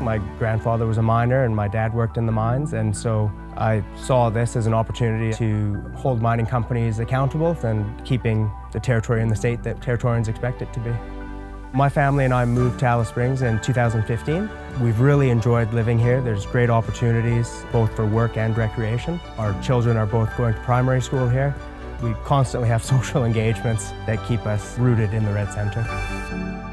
My grandfather was a miner and my dad worked in the mines and so I saw this as an opportunity to hold mining companies accountable and keeping the territory in the state that Territorians expect it to be. My family and I moved to Alice Springs in 2015. We've really enjoyed living here. There's great opportunities both for work and recreation. Our children are both going to primary school here. We constantly have social engagements that keep us rooted in the Red Centre.